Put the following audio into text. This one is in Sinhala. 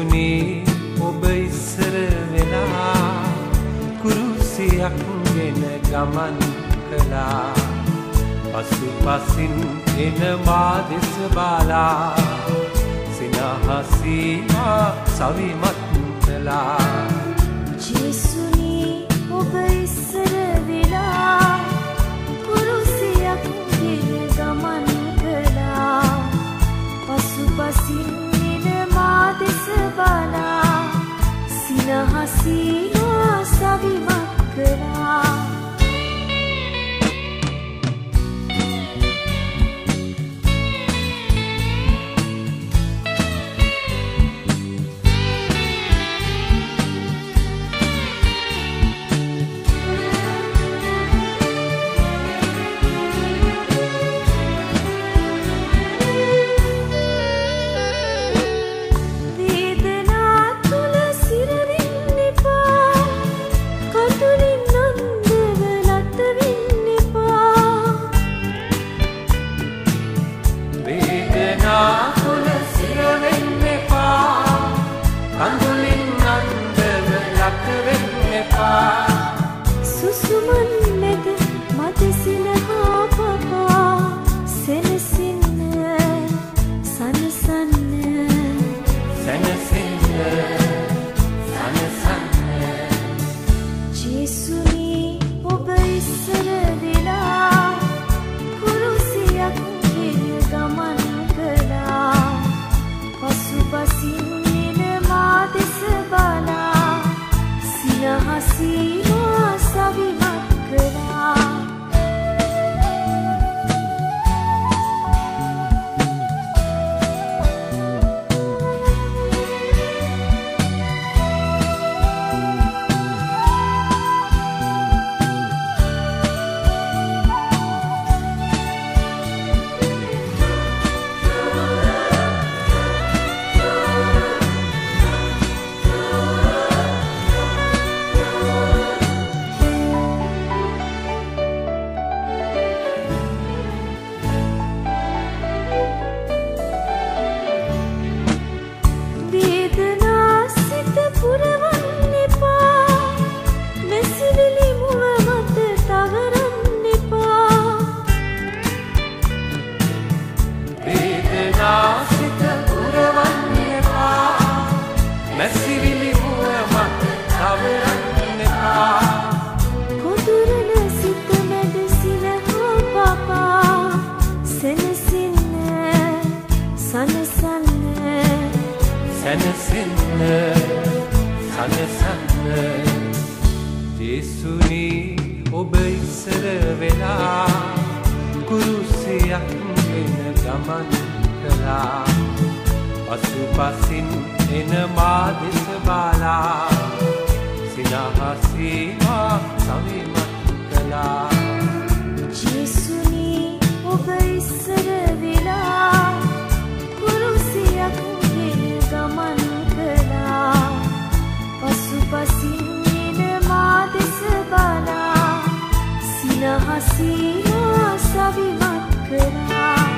වුණේ ඔබ ඉස්සර වෙලා කුරුසියක් වෙන ගමන් කළා. පසු පසින් එන මාදෙස බාලා සිනහසීමා සවිමත් කළා. ජෙසුස් සැනසෙන්න සනසන්න ජේසුනී ඔබ ඉස්සර වෙලා කුරුසයක් වෙන ගමන් කළා. පසු පසින් එන මාදෙස බාලා සීමා සවිමත් කරා.